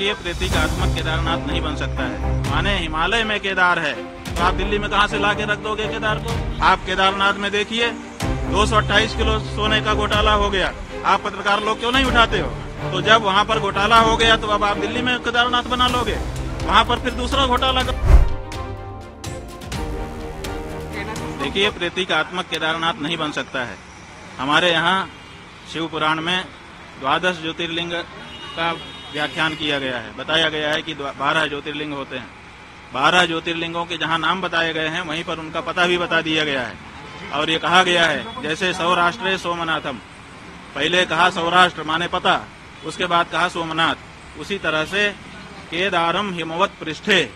देखिए प्रतीकात्मक केदारनाथ नहीं बन सकता है। माने हिमालय में केदार है। तो आप दिल्ली में कहाँ से ला के रख दोगे केदार को? आप केदारनाथ में देखिए, दो किलो सोने का घोटाला हो गया। आप पत्रकार लोग क्यों नहीं उठाते हो? तो जब वहाँ पर घोटाला हो गया तो अब आप दिल्ली में केदारनाथ बना लोगे। वहाँ पर फिर दूसरा घोटाला कर... देखिए, प्रतीकात्मक केदारनाथ नहीं बन सकता है। हमारे यहाँ शिव पुराण में द्वादश ज्योतिर्लिंग का व्याख्यान किया गया है। बताया गया है कि बारह ज्योतिर्लिंग होते हैं। बारह ज्योतिर्लिंगों के जहाँ नाम बताए गए हैं, वहीं पर उनका पता भी बता दिया गया है। और ये कहा गया है, जैसे सौराष्ट्र सोमनाथम। पहले कहा सौराष्ट्र, माने पता। उसके बाद कहा सोमनाथ। उसी तरह से केदारम हिमवत पृष्ठे।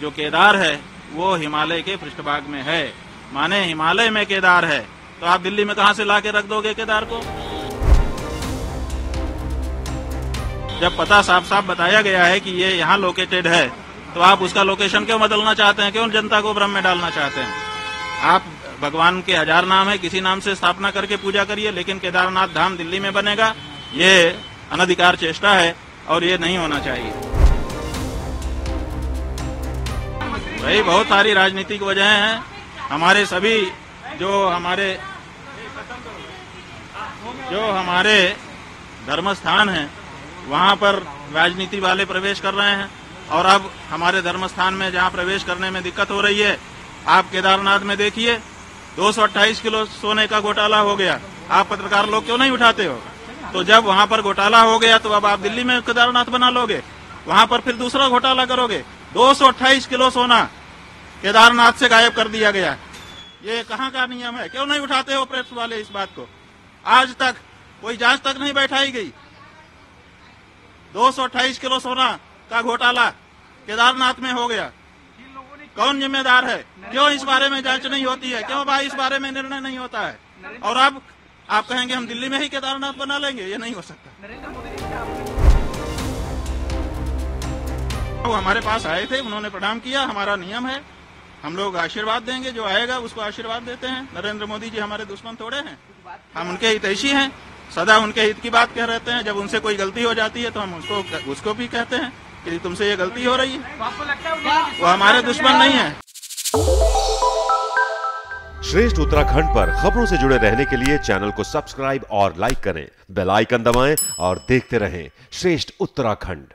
जो केदार है, वो हिमालय के पृष्ठभाग में है। माने हिमालय में केदार है। तो आप दिल्ली में कहा से ला के रख दोगे केदार को? जब पता साफ़ साफ़ बताया गया है कि ये यहाँ लोकेटेड है तो आप उसका लोकेशन क्यों बदलना चाहते हैं? क्यों जनता को भ्रम में डालना चाहते हैं? आप भगवान के हज़ार नाम है, किसी नाम से स्थापना करके पूजा करिए, लेकिन केदारनाथ धाम दिल्ली में बनेगा, ये अनधिकार चेष्टा है और ये नहीं होना चाहिए। भाई, बहुत सारी राजनीतिक वजह हैं। हमारे सभी जो हमारे जो हमारे धर्म स्थान है वहाँ पर राजनीति वाले प्रवेश कर रहे हैं। और अब हमारे धर्म स्थान में जहाँ प्रवेश करने में दिक्कत हो रही है, आप केदारनाथ में देखिए 228 किलो सोने का घोटाला हो गया। आप पत्रकार लोग क्यों नहीं उठाते हो? तो जब वहाँ पर घोटाला हो गया तो अब आप दिल्ली में केदारनाथ बना लोगे। वहाँ पर फिर दूसरा घोटाला करोगे। 228 किलो सोना केदारनाथ से गायब कर दिया गया। ये कहाँ का नियम है? क्यों नहीं उठाते हो प्रेस वाले इस बात को? आज तक कोई जाँच तक नहीं बैठाई गई। 228 किलो सोना का घोटाला केदारनाथ में हो गया। कौन जिम्मेदार है? क्यों इस बारे में जाँच नहीं होती है? क्यों भाई इस बारे में निर्णय नहीं होता है? और अब आप कहेंगे हम दिल्ली में ही केदारनाथ बना लेंगे? ये नहीं हो सकता। वो हमारे पास आए थे, उन्होंने प्रणाम किया, हमारा नियम है। हम लोग आशीर्वाद देंगे, जो आएगा उसको आशीर्वाद देते हैं। नरेंद्र मोदी जी हमारे दुश्मन थोड़े हैं। हम उनके हितैषी हैं। सदा उनके हित की बात कह रहते हैं। जब उनसे कोई गलती हो जाती है तो हम उसको उसको भी कहते हैं कि तुमसे ये गलती हो रही है। वो हमारे दुश्मन नहीं है। श्रेष्ठ उत्तराखंड पर खबरों से जुड़े रहने के लिए चैनल को सब्सक्राइब और लाइक करें। बेल आइकन दबाएँ और देखते रहें श्रेष्ठ उत्तराखंड।